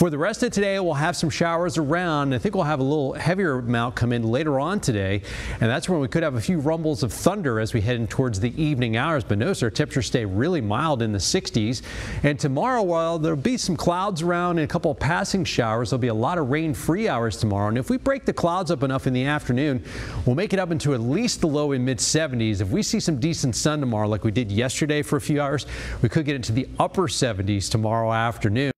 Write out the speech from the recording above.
For the rest of today, we'll have some showers around. I think we'll have a little heavier amount come in later on today, and that's when we could have a few rumbles of thunder as we head in towards the evening hours. But no, sir, temperatures stay really mild in the 60s. And tomorrow, while there'll be some clouds around and a couple of passing showers, there'll be a lot of rain-free hours tomorrow. And if we break the clouds up enough in the afternoon, we'll make it up into at least the low and mid 70s. If we see some decent sun tomorrow, like we did yesterday for a few hours, we could get into the upper 70s tomorrow afternoon.